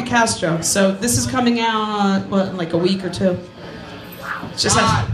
Bobby Castro. So this is coming out what in like a week or two. Just have,